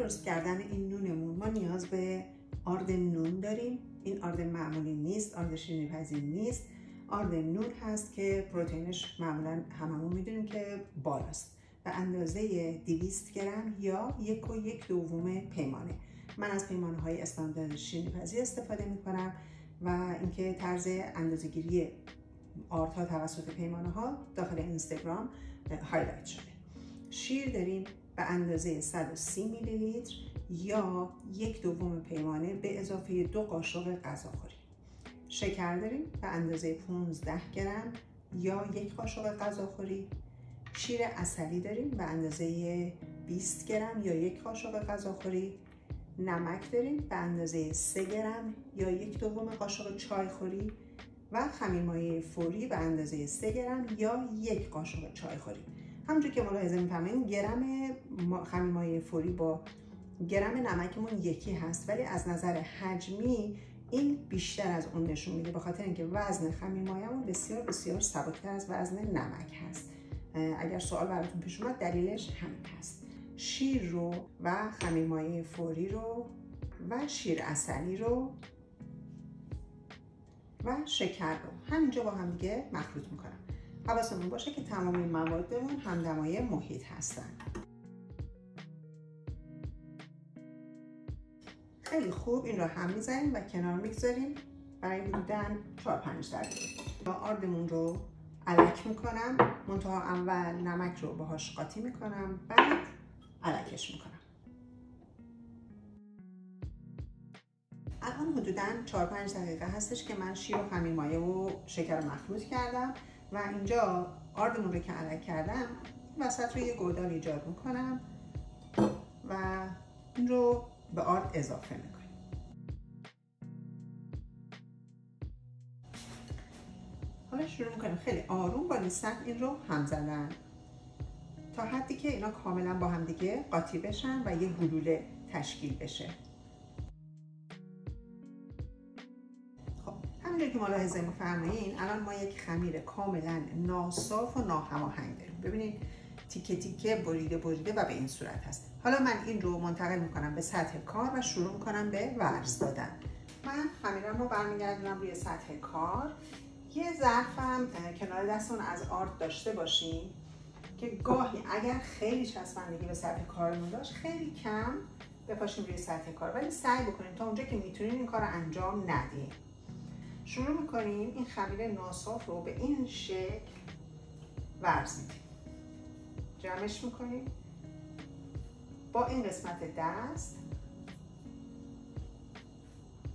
درست کردن این نونمون ما نیاز به آرد نون داریم. این آرد معمولی نیست آرد شیرینی پزی نیست. آرد نون هست که پروتئینش معمولا هممون می‌دونیم که بالاست. به اندازه 200 گرم یا یک و یک دوم پیمانه. من از پیمانه های استاندارد شیرینی پزی استفاده می‌کنم و اینکه طرز اندازهگیری آرت ها توسط پیمانه ها داخل اینستاگرام هایلایت شده. شیر داریم. به اندازه 130 میلی لیتر یا یک دوم پیمانه به اضافه دو قاشق غذاخوری. شکر داریم به اندازه 15 گرم یا یک قاشق غذاخوری. شیر اصلی داریم به اندازه 20 گرم یا یک قاشق غذاخوری. نمک داریم به اندازه 3 گرم یا یک دوم قاشق چای خوری و خمیرمایه فوری به اندازه 3 گرم یا یک قاشق چای خوری همونجور که ملاحظه می‌فهمین گرم خمیرمایه فوری با گرم نمکمون یکی هست ولی از نظر حجمی این بیشتر از اون نشون میده. به خاطر اینکه وزن خمیرمایه‌مون بسیار بسیار سبکتر از وزن نمک هست. اگر سوال براتون پیش اومد دلیلش همین هست. شیر رو و خمیرمایه فوری رو و شیر اصلی رو و شکر رو. همینجا با هم دیگه مخلوط می‌کنم. حواسمون باشه که تمام این موادمون همدمای محیط هستن. خیلی خوب این رو هم می‌زنیم و کنار می‌گذاریم. برای حدوداً 4 5 دقیقه. آردمون رو علک می‌کنم. منتها اول نمک رو باهاش قاطی می‌کنم بعد علکش می‌کنم. الان حدودا 4 5 دقیقه هستش که من شیر و خمیر مایه و شکر مخلوط کردم. و اینجا آردمون رو که علک کردم وسط رو یه گودال ایجاد می‌کنم و این رو به آرد اضافه می‌کنم حالا شروع می‌کنیم. خیلی آروم با نیستن این رو هم زدن. تا حدی که اینا کاملا با هم دیگه قاطی بشن و یه گلوله تشکیل بشه. که ملاحظه میفرمایین الان ما یک خمیر کاملا ناصاف و ناهماهنگ داریم. ببینید تیکه تیکه بریده بریده و به این صورت هست. حالا من این رو منتقل می‌کنم به سطح کار و شروع می‌کنم به ورز دادن. من خمیرم رو برمیگردونم روی سطح کار. یه ظرفم کنار دستمون از آرد داشته باشیم که گاهی اگر خیلی چسبندگی به سطح کارمون داشت خیلی کم بپاشیم روی سطح کار. ولی سعی بکنیم تا اونجا که می‌تونیم این کار رو انجام ندیم شروع می‌کنیم این خمیر ناصاف رو به این شکل ورز میدیم جمعش می‌کنیم. با این قسمت دست.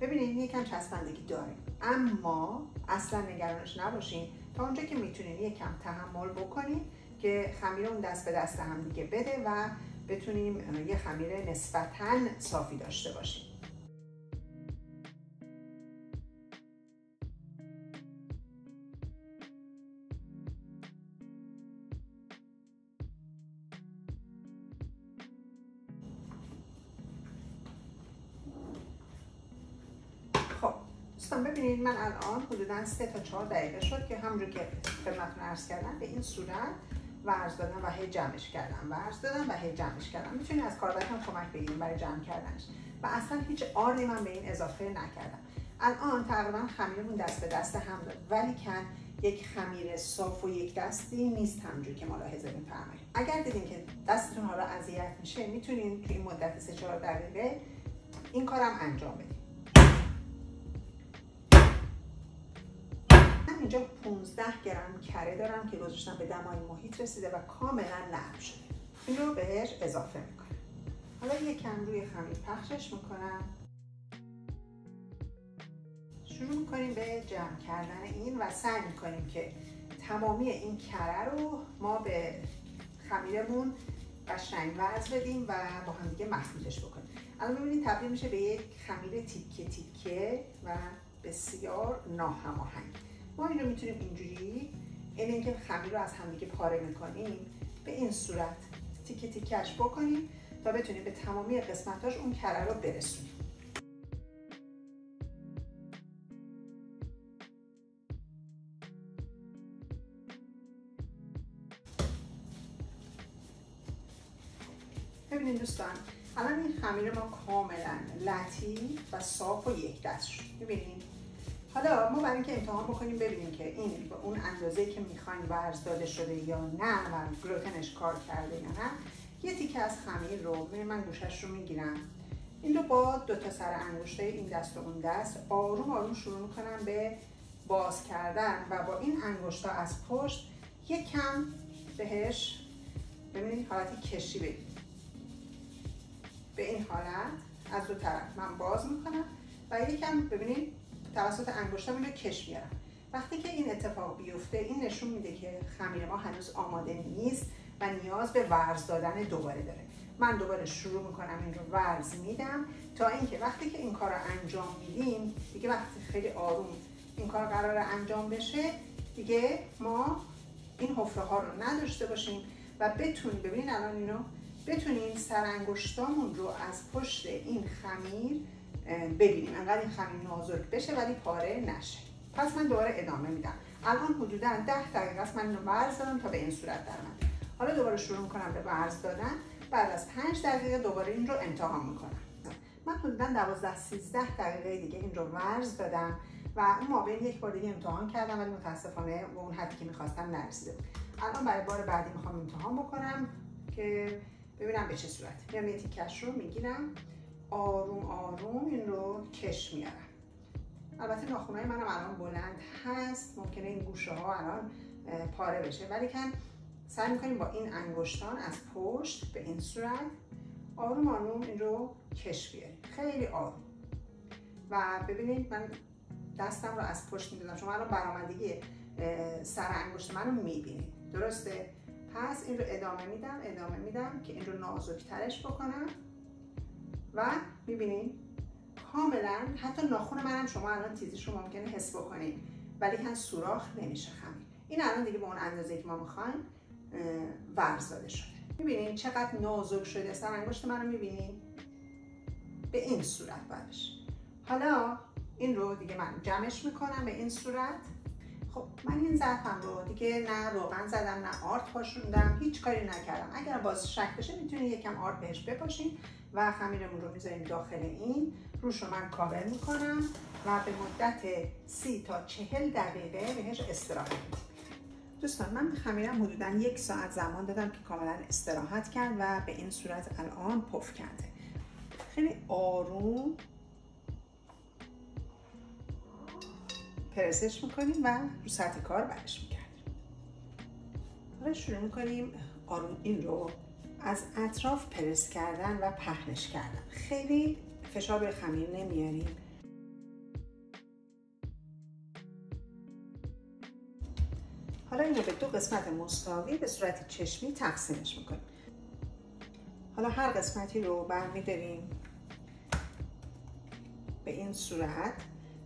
ببینید یکم چسبندگی داره اما اصلا نگرانش نباشین. تا اونجا که می‌تونین یکم تحمل بکنین که خمیر اون دست به دست هم دیگه بده و بتونیم یه خمیر نسبتا صافی داشته باشیم. دوستان ببینید من الان حدودا 3 تا 4 دقیقه شد که همونجور که خدمتتون عرض کردم به این صورت ورز دادم و هی جمعش کردم. ورز دادم و هی جمعش کردم. می‌تونید از کاربرتون کمک بگیریم برای جمع کردنش. و اصلا هیچ آردی من به این اضافه نکردم. الان تقریبا خمیرمون دست به دست هم داد. ولی کن یک خمیر صاف و یک دستی نیست همونجور که ملاحظه میفرمایید. اگر دیدین که دستتون حالا اذیت میشه می‌تونین توی این مدت 3 4 دقیقه این کارم انجام بدید اینجا 15 گرم کره دارم که گذاشتم به دمای محیط رسیده و کاملا نرم شده. این رو بهش اضافه می‌کنم. حالا یکم روی خمیر پخشش می‌کنم. شروع می‌کنیم به جمع کردن این و سعی می‌کنیم که تمامی این کره رو ما به خمیرمون قشنگ وز بدیم و با هم دیگه مخلوطش بکنیم. الان ببینید تبدیل میشه به یک خمیر تیکه تیکه و بسیار ناهماهنگ. ما این می‌تونیم اینجوری این اینکه خمیر رو از همدیگه پاره می‌کنیم به این صورت تیکه تیکش بکنیم تا بتونیم به تمامی قسمتاش اون کره رو برسونیم. ببینید دوستان الان این خمیر ما کاملا لطیف و صاف و یک دست شد. ببینید حالا ما برای اینکه امتحان بکنیم ببینیم که این به اون اندازه که می‌خوایم ورز داده شده یا نه و گلوتنش کار کرده یا نه یه تیکه از خمیر رو من گوشش رو می‌گیرم. این رو با دو تا سر انگشته این دست و اون دست آروم آروم شروع می‌کنم به باز کردن و با این انگشتا از پشت یک کم بهش ببینید حالتی کشی بدید. به این حالت از دو طرف من باز می‌کنم و یکم ببینید توسط انگشتم اینو کش میارم وقتی که این اتفاق بیفته این نشون میده که خمیر ما هنوز آماده نیست و نیاز به ورز دادن دوباره داره. من دوباره شروع می‌کنم این رو ورز میدم تا اینکه وقتی که این کار رو انجام میدیم دیگه وقتی خیلی آروم این کار قرار انجام بشه دیگه ما این حفره ها رو نداشته باشیم و بتونیم ببینید الان اینو بتونیم سرانگشتامون رو از پشت این خمیر ببینیم انقدر این خمیر نازک بشه ولی پاره نشه. پس من دوباره ادامه میدم. الان حدودا ده دقیقه است من اینو ورز دادم تا به این صورت در حالا دوباره شروع می‌کنم به ورز دادن. بعد از پنج دقیقه دوباره این رو امتحان می‌کنم. من حدودا 12 13 دقیقه دیگه این رو ورز دادم و اون مابین یک بار دیگه امتحان کردم ولی متاسفانه به اون حدی که می‌خواستم نرسیده الان برای بار بعدی می‌خوام امتحان بکنم که ببینم به چه صورت. میام یه تیکش رو می‌گیرم. آروم آروم این رو کش میارم. البته ناخونای منم الان بلند هست. ممکنه این گوشه ها الان پاره بشه. ولی کن سعی می‌کنیم با این انگشتان از پشت به این صورت آروم آروم این رو کش بیاریم. خیلی آروم. و ببینید من دستم رو از پشت می‌دادم شما الان برآمدگی سر انگشت من رو می‌بینید. درسته؟ پس این رو ادامه میدم ادامه میدم که این رو نازکترش بکنم. و می‌بینید کاملا حتی ناخون منم شما الان تیزیش رو ممکنه حس بکنید ولی هم سوراخ نمیشه خمیر. این الان دیگه به اون اندازه که ما می‌خوایم ورز داده شده. می‌بینید چقدر نازک شده سر انگشت من رو می‌بینید به این صورت بعدش. حالا این رو دیگه من جمعش می‌کنم به این صورت. خب من این ظرفم رو دیگه نه روغن زدم نه آرد پاشوندم هیچ کاری نکردم. اگر باز شک بشه می‌تونید یکم آرد بهش بپاشین و خمیرمون رو می‌ذاریم داخل این. روش رو من کاور می‌کنم و به مدت سی تا چهل دقیقه بهش استراحت میدیم. دوستان من خمیرم حدودا یک ساعت زمان دادم که کاملا استراحت کرد و به این صورت الان پف کرده. خیلی آروم پرسش می‌کنیم و رو سطح کار برش می‌کردیم. حالا شروع می‌کنیم آروم این رو از اطراف پرس کردن و پهنش کردن. خیلی فشار به خمیر نمیاریم. حالا اینو به دو قسمت مساوی به صورت چشمی تقسیمش می‌کنیم. حالا هر قسمتی رو برمیداریم. به این صورت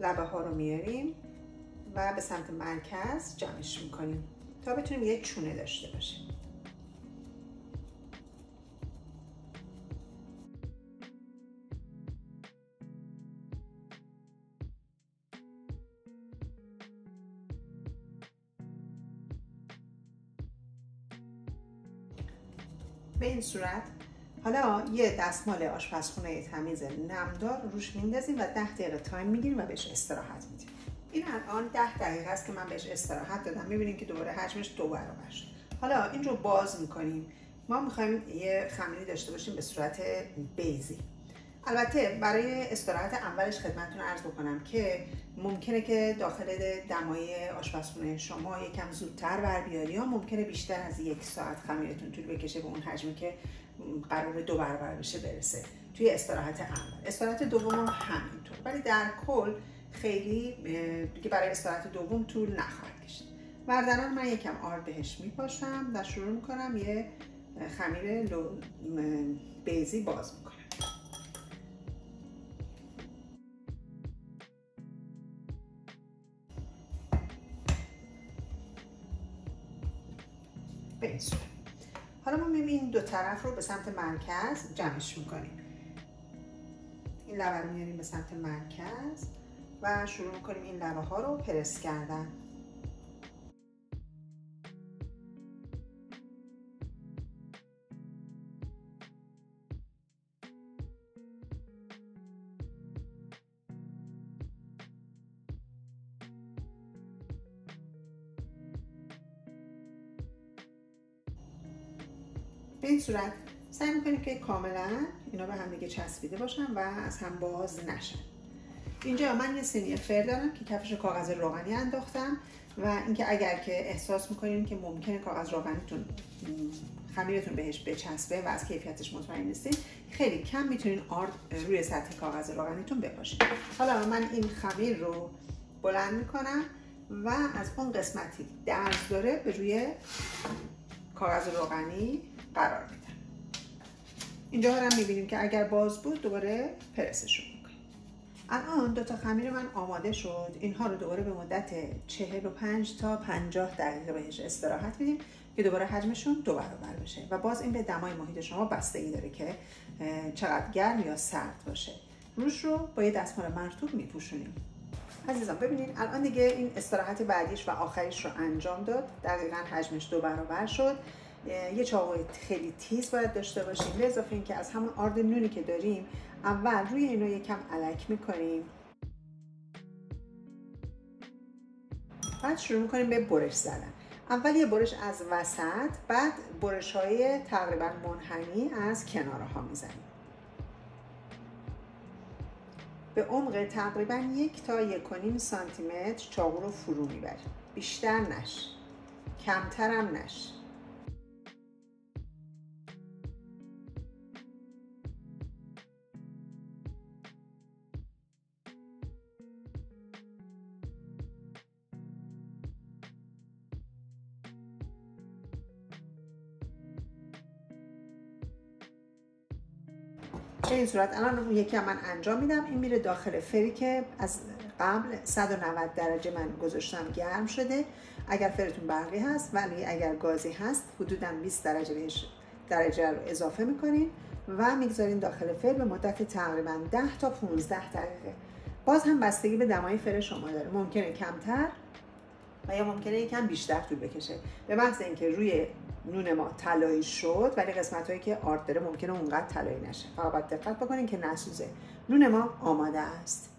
لبه ها رو میاریم. و به سمت مرکز جمعش می‌کنیم تا بتونیم یه چونه داشته باشیم. به این صورت حالا یه دستمال آشپزخونه تمیز نمدار روش میندازیم و ده دقیقه تایم می‌گیریم و بهش استراحت میدیم. این الان ده دقیقه است که من بهش استراحت دادم. می‌بینیم که دوباره حجمش دو برابر شد. حالا این رو باز می‌کنیم. ما می‌خوایم یه خمیری داشته باشیم به صورت بیزی. البته برای استراحت اولش خدمتتون عرض بکنم که ممکنه که داخل دمای آشپزخونه شما یکم زودتر بر بیاد یا ممکنه بیشتر از یک ساعت خمیرتون طول بکشه به اون حجمی که قرار دو برابر بشه برسه. توی استراحت اول. استراحت دوم هم همینطور. ولی در کل خیلی دیگه برای استراحت دوم طول نخواهد کشید. بردران من یکم آرد بهش میپاشم و شروع می‌کنم یه خمیر بیزی باز می‌کنم. به حالا ما می‌بینیم دو طرف رو به سمت مرکز جمعش می‌کنیم. این لبه رو میاریم به سمت مرکز. و شروع می‌کنیم این لبه ها رو پرس کردن. به این صورت سعی می‌کنیم که کاملا اینا به هم دیگه چسبیده باشن و از هم باز نشن. اینجا من یه سینی فر دارم که کفش کاغذ روغنی انداختم و اینکه اگر که احساس می‌کنین که ممکنه کاغذ روغنیتون خمیرتون بهش بچسبه و از کیفیتش مطمئن نیستین خیلی کم می‌تونین آرد روی سطح کاغذ روغنیتون بپاشید حالا من این خمیر رو بلند می‌کنم و از اون قسمتی درز داره به روی کاغذ روغنی قرار میدم. اینجا هم می‌بینیم که اگر باز بود دوباره پرسش می‌کنیم الان دو تا خمیر من آماده شد. اینها رو دوباره به مدت 45 تا 50 دقیقه بهش استراحت میدیم که دوباره حجمشون دو برابر بشه. و باز این به دمای محیط شما بستگی داره که چقدر گرم یا سرد باشه. روش رو با یه دستمال مرتوب میپوشونیم. عزیزان ببینید الان دیگه این استراحت بعدیش و آخریش رو انجام داد. دقیقا حجمش دو برابر شد. یه چاقوی خیلی تیز باید داشته باشیم. به اضافه اینکه از همون آرد نونی که داریم اول روی اینو یکم علک می‌کنیم. بعد شروع می‌کنیم به برش زدن. اول یه برش از وسط بعد برش های تقریبا منحنی از کناره ها می‌زنیم. به عمق تقریبا یک تا یک و نیم سانتی متر چاقو رو فرو می‌بریم. بیشتر نش. کمترم نش. به این صورت الان اون یکی هم من انجام میدم. این میره داخل فری که از قبل 190 درجه من گذاشتم گرم شده. اگر فرتون برقی هست ولی اگر گازی هست حدودا 20 درجه بهش درجه رو اضافه می‌کنین و می‌گذارین داخل فر به مدت تقریبا 10 تا 15 دقیقه. باز هم بستگی به دمای فر شما داره. ممکنه کمتر و یا ممکنه یکم بیشتر طول بکشه. به محض اینکه روی نون ما طلایی شد ولی قسمت هایی که آرد داره ممکنه اونقدر طلایی نشه. فقط باید دقت بکنین که نسوزه. نون ما آماده است.